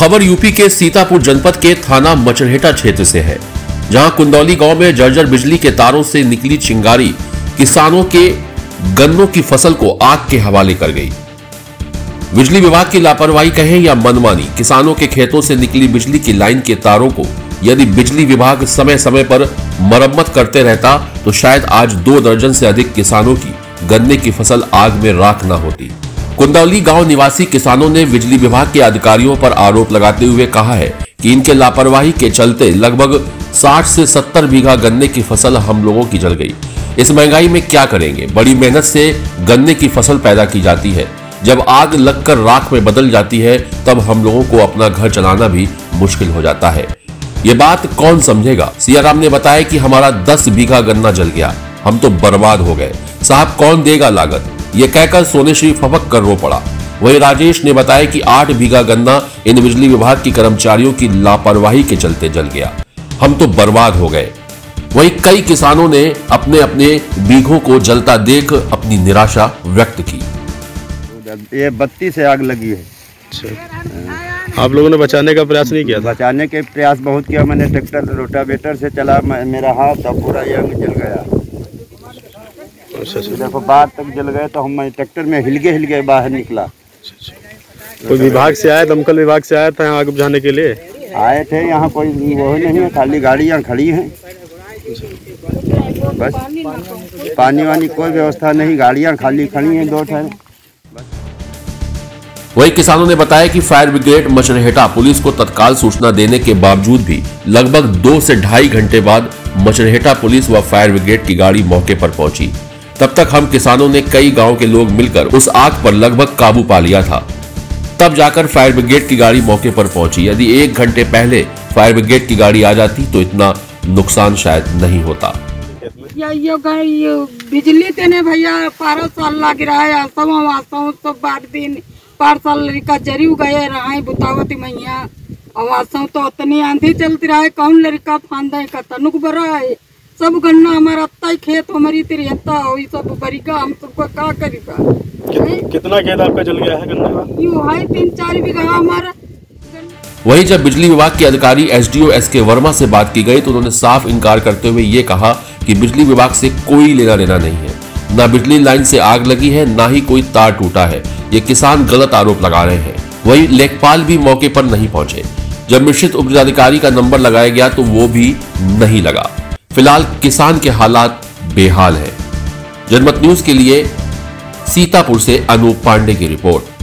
खबर यूपी के सीतापुर जनपद के थाना मचरहेटा क्षेत्र से है, जहाँ कुंदौली गाँव में जर्जर बिजली के तारों से निकली चिंगारी किसानों के गन्नों की फ़सल को आग के हवाले कर गई। बिजली विभाग की लापरवाही कहें या मनमानी, किसानों के खेतों से निकली बिजली की लाइन के तारों को यदि बिजली विभाग समय समय पर मरम्मत करते रहता तो शायद आज दो दर्जन से अधिक किसानों की गन्ने की फ़सल आग में राख न होती। कुंदौली गाँव निवासी किसानों ने बिजली विभाग के अधिकारियों पर आरोप लगाते हुए कहा है कि इनके लापरवाही के चलते लगभग 60 से 70 बीघा गन्ने की फ़सल हम लोगों की जल गई। इस महँगाई में क्या करेंगे? बड़ी मेहनत से गन्ने की फ़सल पैदा की जाती है। जब आग लगकर राख में बदल जाती है, तब हम लोगों को अपना घर चलाना भी मुश्किल हो जाता है। ये बात कौन समझेगा? सियाराम ने बताया कि हमारा 10 बीघा गन्ना जल गया। हम तो बर्बाद हो गए। साहब, कौन देगा लागत? ये कहकर सोनेश्री फपक कर रो पड़ा। वही राजेश ने बताया कि आठ बीघा गन्ना इन बिजली विभाग की कर्मचारियों की लापरवाही के चलते जल गया। हम तो बर्बाद हो गए। वही कई किसानों ने अपने अपने बीघों को जलता देख अपनी निराशा व्यक्त की। ये बत्ती से आग लगी है। अच्छा। आप लोगों ने बचाने का प्रयास नहीं किया था? बचाने के प्रयास बहुत किया। मैंने ट्रैक्टर रोटावेटर से चला। मेरा हाथ था पूरा ये अंग जल गया। देखो बाहर तक जल गए तो हम ट्रैक्टर में हिलगे हिलगे बाहर निकला। कोई विभाग से आया दमकल विभाग से आया था यहाँ आग बुझाने के लिए? आए थे यहाँ कोई वो नहीं है खाली गाड़ियाँ खड़ी हैं। बस। पानी वानी कोई व्यवस्था नहीं गाड़ियाँ खाली खड़ी हैं दो ठहर। वही किसानों ने बताया कि फायर ब्रिगेड मचरहेटा पुलिस को तत्काल सूचना देने के बावजूद भी लगभग दो से ढाई घंटे बाद मचरहेटा पुलिस व फायर ब्रिगेड की गाड़ी मौके पर पहुँची। तब तक हम किसानों ने कई गाँव के लोग मिलकर उस आग पर लगभग काबू पा लिया था। तब जाकर फायर ब्रिगेड की गाड़ी मौके पर पहुँची। यदि एक घंटे पहले फायर ब्रिगेड की गाड़ी आ जाती तो इतना नुकसान शायद नहीं होता। बिजली तेने भैया पारो साल लग रहा है सब बाग दिन पार साल लड़का जरी गए रहा बुतावती मैया। तो उतनी आंधी चलती रहा है, कौन लड़का फांदा का तनुक बरा है। सब गन्ना हमारा ही खेत हो ये सब बरीका हम सबको का करीबा कि- कितना खेत आपका जल गया है गन्ने का यू है तीन चार बीघा हमारा। वहीं जब बिजली विभाग के अधिकारी एसडीओ एस के वर्मा से बात की गई तो उन्होंने साफ़ इनकार करते हुए ये कहा कि बिजली विभाग से कोई लेना देना नहीं है। न बिजली लाइन से आग लगी है न ही कोई तार टूटा है। ये किसान गलत आरोप लगा रहे हैं। वहीं लेखपाल भी मौके पर नहीं पहुँचे। जब मिश्रित उपजिलाधिकारी का नंबर लगाया गया तो वो भी नहीं लगा। फ़िलहाल किसान के हालात बेहाल है। जनमत न्यूज़ के लिए सीतापुर से अनूप पांडे की रिपोर्ट।